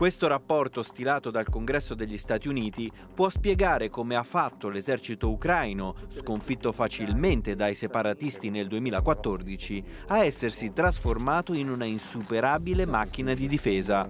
Questo rapporto stilato dal Congresso degli Stati Uniti può spiegare come ha fatto l'esercito ucraino, sconfitto facilmente dai separatisti nel 2014, a essersi trasformato in una insuperabile macchina di difesa.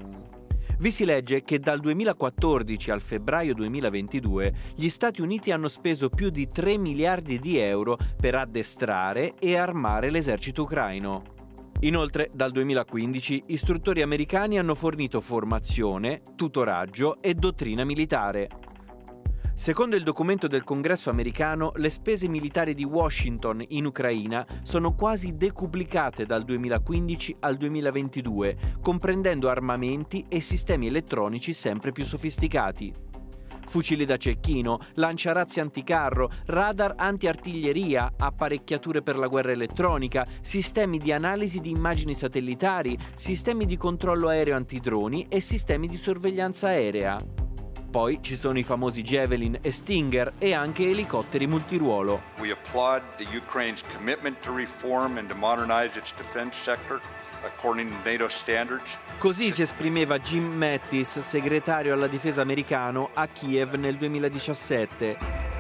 Vi si legge che dal 2014 al febbraio 2022 gli Stati Uniti hanno speso più di 3 miliardi di euro per addestrare e armare l'esercito ucraino. Inoltre, dal 2015, istruttori americani hanno fornito formazione, tutoraggio e dottrina militare. Secondo il documento del Congresso americano, le spese militari di Washington in Ucraina sono quasi decuplicate dal 2015 al 2022, comprendendo armamenti e sistemi elettronici sempre più sofisticati fucili da cecchino, lanciarazzi anticarro, radar antiartiglieria, apparecchiature per la guerra elettronica, sistemi di analisi di immagini satellitari, sistemi di controllo aereo antidroni e sistemi di sorveglianza aerea. Poi ci sono i famosi Javelin e Stinger e anche elicotteri multiruolo. We applaud the Ukraine's commitment to reform and to modernize its defense sector Così si esprimeva Jim Mattis, segretario alla difesa americano a Kiev nel 2017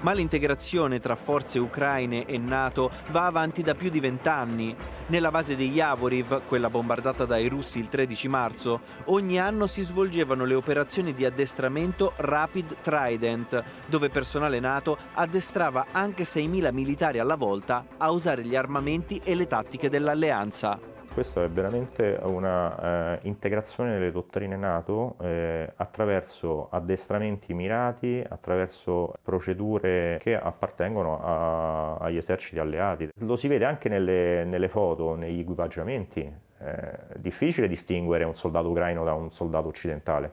ma l'integrazione tra forze ucraine e NATO va avanti da più di vent'anni. Nella base di Yavoriv, quella bombardata dai russi il 13 marzo, ogni anno si svolgevano le operazioni di addestramento Rapid Trident, dove personale NATO addestrava anche 6.000 militari alla volta a usare gli armamenti e le tattiche dell'alleanza. Questa è veramente una eh, integrazione delle dottrine NATO eh, attraverso addestramenti mirati, attraverso procedure che appartengono a, agli eserciti alleati. Lo si vede anche nelle, nelle foto, negli equipaggiamenti. È difficile distinguere un soldato ucraino da un soldato occidentale.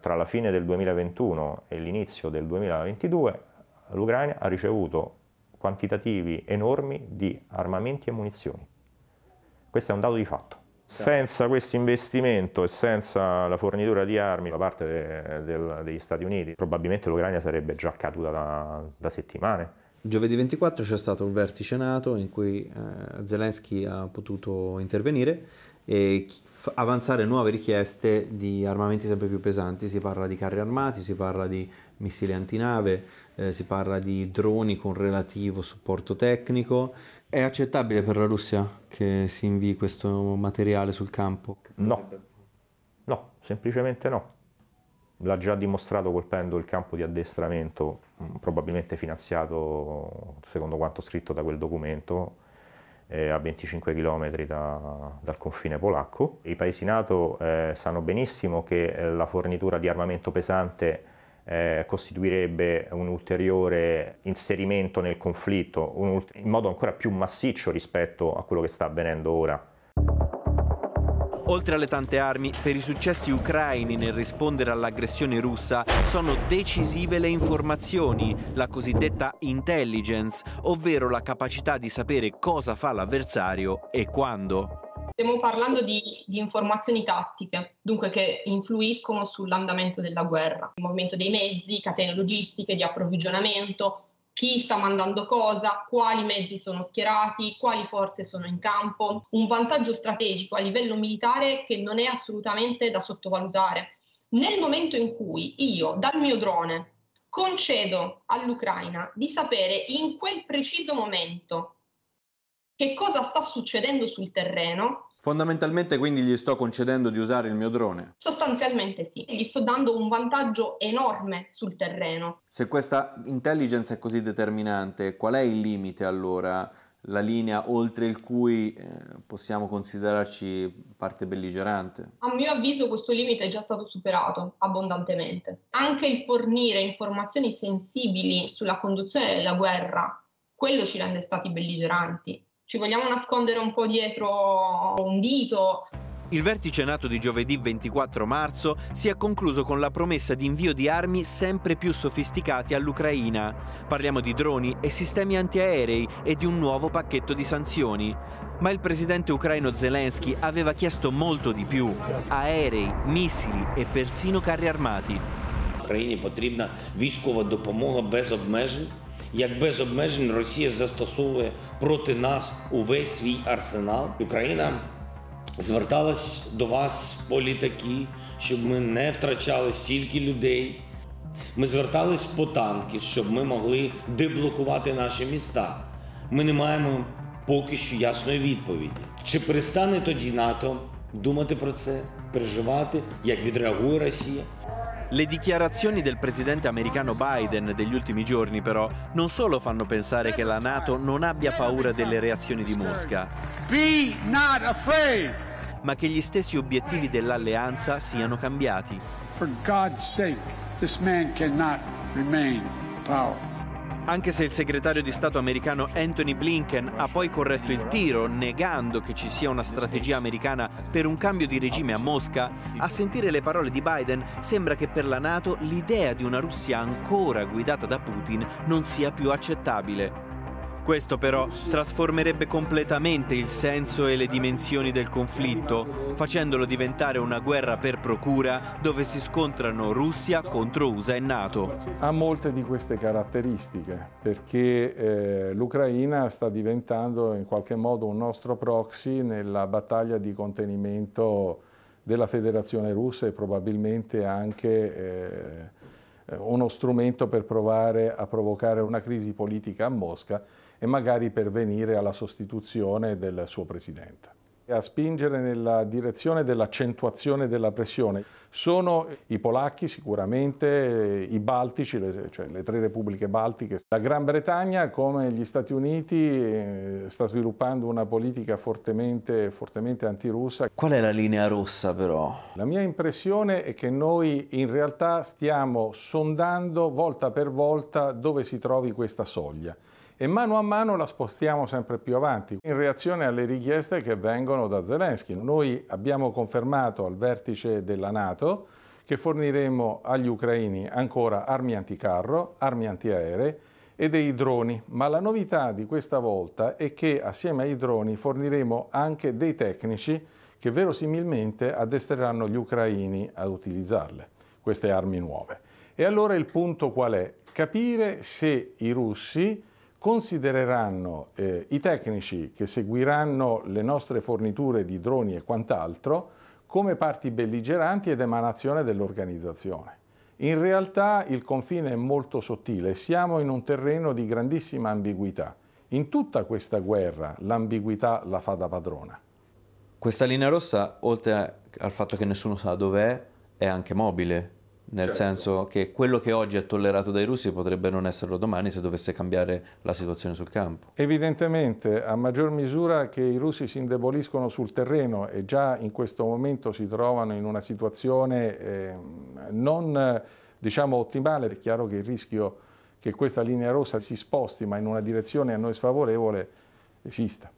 Tra la fine del 2021 e l'inizio del 2022 l'Ucraina ha ricevuto quantitativi enormi di armamenti e munizioni. Questo è un dato di fatto. Senza questo investimento e senza la fornitura di armi da parte de, de, degli Stati Uniti, probabilmente l'Ucraina sarebbe già caduta da, da settimane. Giovedì 24 c'è stato un vertice NATO in cui eh, Zelensky ha potuto intervenire e avanzare nuove richieste di armamenti sempre più pesanti. Si parla di carri armati, si parla di missili antinave, eh, si parla di droni con relativo supporto tecnico. È accettabile per la Russia che si invii questo materiale sul campo? No, no, semplicemente no. L'ha già dimostrato colpendo il campo di addestramento, mm, probabilmente finanziato, secondo quanto scritto da quel documento, eh, a 25 km da, dal confine polacco. I paesi NATO eh, sanno benissimo che eh, la fornitura di armamento pesante eh, costituirebbe un ulteriore inserimento nel conflitto, un, in modo ancora più massiccio rispetto a quello che sta avvenendo ora. Oltre alle tante armi, per i successi ucraini nel rispondere all'aggressione russa sono decisive le informazioni, la cosiddetta intelligence, ovvero la capacità di sapere cosa fa l'avversario e quando. Stiamo parlando di, di, informazioni tattiche, dunque che influiscono sull'andamento della guerra, il movimento dei mezzi, catene logistiche, di approvvigionamento, chi sta mandando cosa, quali mezzi sono schierati, quali forze sono in campo, un vantaggio strategico a livello militare che non è assolutamente da sottovalutare. Nel momento in cui io dal mio drone concedo all'Ucraina di sapere in quel preciso momento che cosa sta succedendo sul terreno. Fondamentalmente quindi gli sto concedendo di usare il mio drone? Sostanzialmente sì, gli sto dando un vantaggio enorme sul terreno. Se questa intelligence è così determinante, qual è il limite allora? La linea oltre il cui eh, possiamo considerarci parte belligerante? A mio avviso questo limite è già stato superato abbondantemente. Anche il fornire informazioni sensibili sulla conduzione della guerra, quello ci rende stati belligeranti ci vogliamo nascondere un po' dietro un dito? Il vertice nato di giovedì 24 marzo si è concluso con la promessa di invio di armi sempre più sofisticate all'Ucraina. Parliamo di droni e sistemi antiaerei e di un nuovo pacchetto di sanzioni. Ma il presidente ucraino Zelensky aveva chiesto molto di più, aerei, missili e persino carri armati. Ucraina potrebbe bisogno di aiuto senza як без обмежень Росія застосовує проти нас увесь свій арсенал. Україна зверталась до вас по літаки, щоб ми не втрачали стільки людей. Ми звертались по танки, щоб ми могли деблокувати наші міста. Ми не маємо поки що ясної відповіді. Чи перестане тоді НАТО думати про це, переживати, як відреагує Росія? Le dichiarazioni del presidente americano Biden degli ultimi giorni però non solo fanno pensare che la Nato non abbia paura delle reazioni di Mosca, Be not afraid. ma che gli stessi obiettivi dell'alleanza siano cambiati. For God's sake, this man cannot remain in power. Anche se il segretario di Stato americano Anthony Blinken ha poi corretto il tiro, negando che ci sia una strategia americana per un cambio di regime a Mosca, a sentire le parole di Biden sembra che per la Nato l'idea di una Russia ancora guidata da Putin non sia più accettabile. Questo però trasformerebbe completamente il senso e le dimensioni del conflitto, facendolo diventare una guerra per procura dove si scontrano Russia contro USA e NATO. Ha molte di queste caratteristiche perché eh, l'Ucraina sta diventando in qualche modo un nostro proxy nella battaglia di contenimento della Federazione russa e probabilmente anche eh, uno strumento per provare a provocare una crisi politica a Mosca e magari pervenire alla sostituzione del suo presidente. A spingere nella direzione dell'accentuazione della pressione sono i polacchi sicuramente, i baltici, le, cioè le tre repubbliche baltiche. La Gran Bretagna, come gli Stati Uniti, eh, sta sviluppando una politica fortemente, fortemente antirussa. Qual è la linea rossa però? La mia impressione è che noi in realtà stiamo sondando volta per volta dove si trovi questa soglia e mano a mano la spostiamo sempre più avanti in reazione alle richieste che vengono da Zelensky. Noi abbiamo confermato al vertice della Nato che forniremo agli ucraini ancora armi anticarro, armi antiaeree e dei droni, ma la novità di questa volta è che assieme ai droni forniremo anche dei tecnici che verosimilmente addestreranno gli ucraini ad utilizzarle, queste armi nuove. E allora il punto qual è? Capire se i russi considereranno eh, i tecnici che seguiranno le nostre forniture di droni e quant'altro come parti belligeranti ed emanazione dell'organizzazione. In realtà il confine è molto sottile, siamo in un terreno di grandissima ambiguità. In tutta questa guerra l'ambiguità la fa da padrona. Questa linea rossa, oltre al fatto che nessuno sa dov'è, è anche mobile, nel certo. senso che quello che oggi è tollerato dai russi potrebbe non esserlo domani se dovesse cambiare la situazione sul campo. Evidentemente, a maggior misura che i russi si indeboliscono sul terreno e già in questo momento si trovano in una situazione eh, non diciamo ottimale, è chiaro che il rischio che questa linea rossa si sposti ma in una direzione a noi sfavorevole esista.